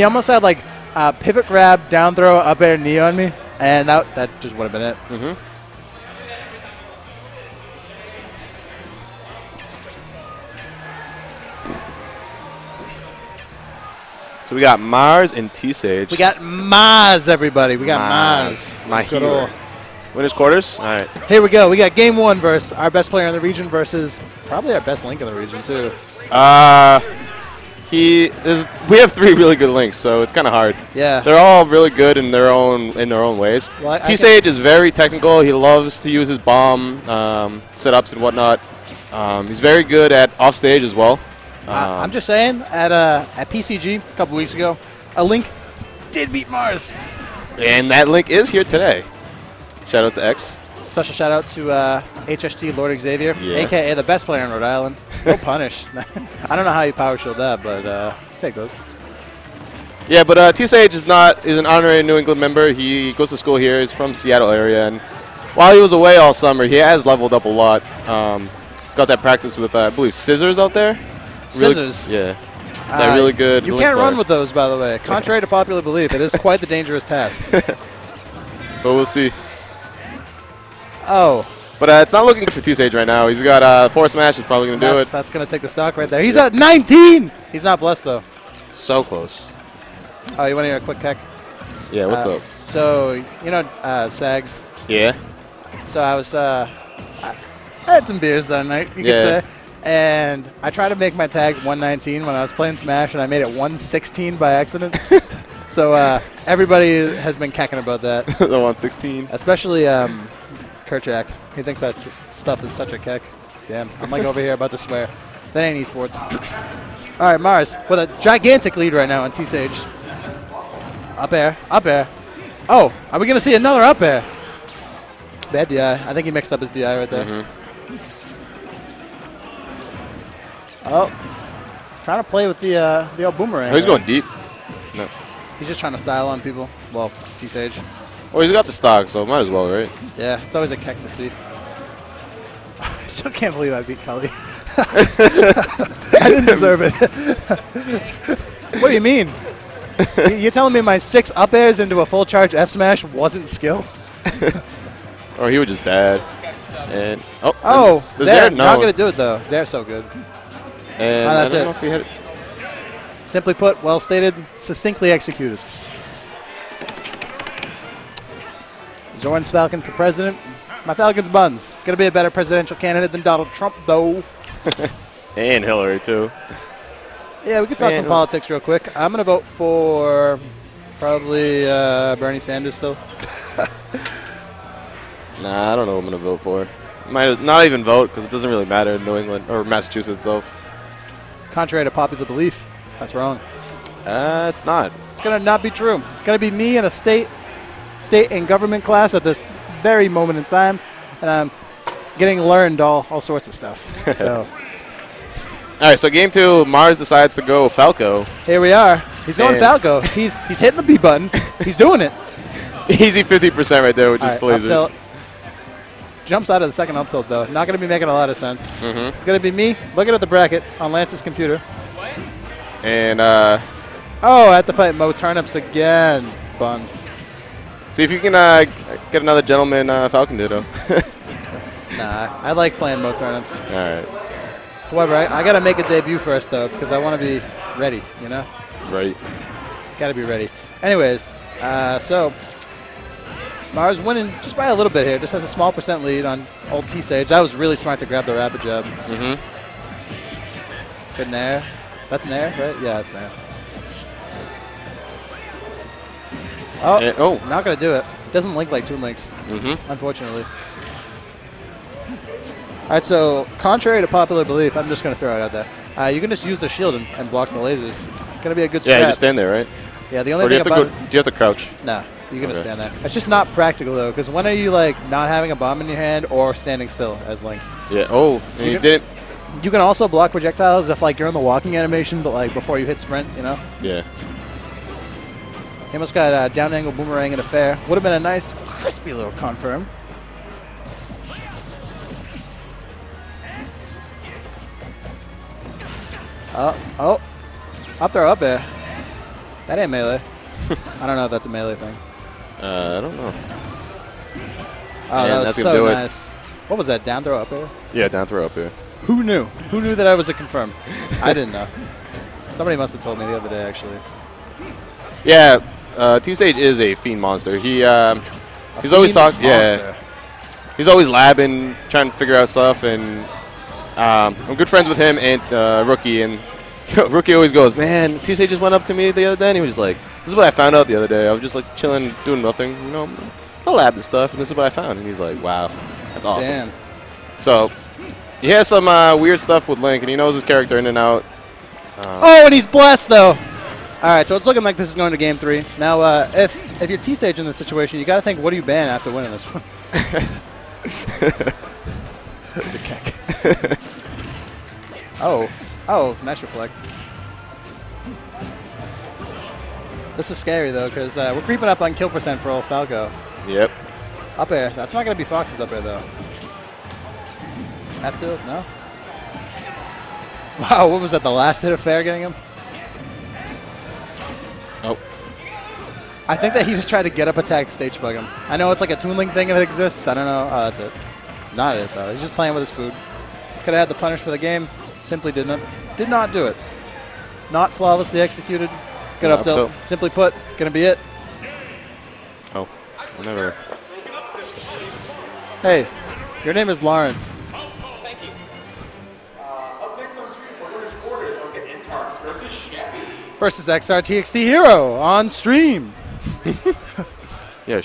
He almost had like uh, pivot grab, down throw, up air, knee on me, and that that just would have been it. Mm-hmm. So we got Marss and T Sage. We got Maz, everybody. We got Maz. My hero. Winners quarters. All right. Here we go. We got game one versus our best player in the region versus probably our best link in the region too. Uh, he is. We have three really good links, so it's kind of hard. Yeah. They're all really good in their own in their own ways. Well, I- I T Sage is very technical. He loves to use his bomb um, setups and whatnot. Um, he's very good at off stage as well. Um, I'm just saying, at uh, at PCG a couple weeks ago, a link did beat Marss. and that link is here today. Shout out to X. Special shout out to uh, HST Lord Xavier, Yeah. aka the best player in Rhode Island. No punish. I don't know how you power shield that, but uh, take those. Yeah, but uh, T Sage is not is an honorary New England member. He goes to school here. He's from Seattle area, and while he was away all summer, he has leveled up a lot. Um, he's got that practice with uh, I believe scissors out there. Really- Scissors? yeah. That Uh, really good. You can't run with those, by the way. Contrary to popular belief, it is quite the dangerous task. but we'll see. Oh, But uh, it's not looking good for T Sage right now. He's got uh, Force Smash. Is probably going to do it. that's going to take the stock right there. He's at 19. He's not blessed though. So close. Oh, you want to hear a quick heck? Yeah. What's Uh, up? So you know uh, Sags. Yeah. So I was uh, I I had some beers that night, you Yeah. could say, and I tried to make my tag 119 when I was playing Smash, and I made it 116 by accident. so uh, everybody has been cacking about that, the 116. especially um, Kerchak. He thinks that stuff is such a keck. Damn, I'm like over here about to swear. That ain't esports. All right, Marss with a gigantic lead right now on T Sage. Up air, up air. Oh, are we gonna see another up air? Bad DI. I think he mixed up his DI right there. Mhm. Oh, trying to play with the uh, the old boomerang. Oh, he's there. going deep. No. He's just trying to style on people. Well, T Oh, he's got the stock, so might as well, right? Yeah, it's always a keck to see. I still can't believe I beat Cully. I didn't deserve it. what do you mean? You- You're telling me my six up airs into a full charge F smash wasn't skill? Or oh, he was just bad. And oh, Oh, the Zair, no. not gonna do it though. Zair's so good. And Oh, that's I don't it. know if he hit it. Simply put, well stated, succinctly executed. Zorn's Falcon for president. My Falcon's buns. Gonna be a better presidential candidate than Donald Trump, though. And Hillary too. Yeah, we can talk Man, some politics real quick. I'm gonna vote for probably uh, Bernie Sanders still. Nah, I don't know who I'm gonna vote for. Might not even vote because it doesn't really matter in New England or Massachusetts itself. Contrary to popular belief, that's wrong. Uh, it's not. It's gonna not be true. It's gonna be me in a state, state and government class at this very moment in time, and I'm getting learned all all sorts of stuff. so All right, so game two, Marss decides to go Falco. here we are. He's going And- Falco. He's he's hitting the B button. He's doing it. Easy 50% right there with just right, lasers. Jumps out of the second up tilt though. Not gonna be making a lot of sense. Mhm. It's gonna be me looking at the bracket on Lance's computer. And uh, Oh, I have to fight Mo Turnips again. Buns. See if you can uh, get another gentleman uh, Falcon Ditto. Nah, I like playing Mo Turnips. All right, However, I, I gotta make a debut first though, because I want to be ready. You know, right. gotta be ready. Anyways, uh, so Marss winning just by a little bit here. Just has a small percent lead on old T Sage. That was really smart to grab the rapid jab. Mm-hmm. Good nair. That's nair, right? Yeah, it's nair. Oh, And, oh. not gonna do it. It. Doesn't link like two links, Mm-hmm. unfortunately. All right, so contrary to popular belief, I'm just gonna throw it out there. Uh, you can just use the shield and, and block the lasers. Gonna be a good strategy. Yeah, you just stand there, right? yeah, the only Or do you have to go? Do you have to crouch? no, you're gonna Okay. stand there. It's just not practical though, because when are you like not having a bomb in your hand or standing still as Link? Yeah. Oh, and You you didn't. You can also block projectiles if like you're in the walking animation, but like before you hit sprint, you know. Yeah. He almost got a down angle boomerang in a fair. Would have been a nice, crispy little confirm. Oh, oh. Up there, up there. That ain't melee. I don't know if that's a melee thing. Uh, I don't know. Oh, Man, that was that's so do it. nice. What was that? Down throw up air? Yeah, down throw up air. Who knew? Who knew that I was a confirm? I didn't know. Somebody must have told me the other day, actually. Yeah, uh, T Sage is a fiend monster. He um, he's always talking. Yeah, he's always labbing, trying to figure out stuff, and um, I'm good friends with him and uh, Rookie. And Rookie always goes, "Man, T Sage just went up to me the other day, and he was just like, this is what I found out the other day. I was just like chilling, doing nothing, you know, I lab this stuff, and this is what I found." And he's like, "Wow, that's awesome." Damn. So he has some uh, weird stuff with Link, and he knows his character in and out. Oh, and he's blessed though. All right, so it's looking like this is going to game three. Now, uh, if if you're T Sage in this situation, you got to think, what do you ban after winning this one? it's a kick. oh, oh, nice reflect. This is scary though, because uh, we're creeping up on kill percent for old Falco. Yep. Up air. That's not going to be Fox's up air though. F tilt? No. Wow, what was that? The last hit of fair getting him? Oh. I think that he just tried to get up attack stage bug him. I know it's like a Toon Link thing that exists. I don't know. Oh, that's it. Not it though. He's just playing with his food. Could have had the punish for the game. Simply did not. Did not do it. Not flawlessly executed. Good up tilt. Simply put, gonna be it. Oh. Whatever. Hey, your name is Lawrence. Versus XRTXT Hero on stream.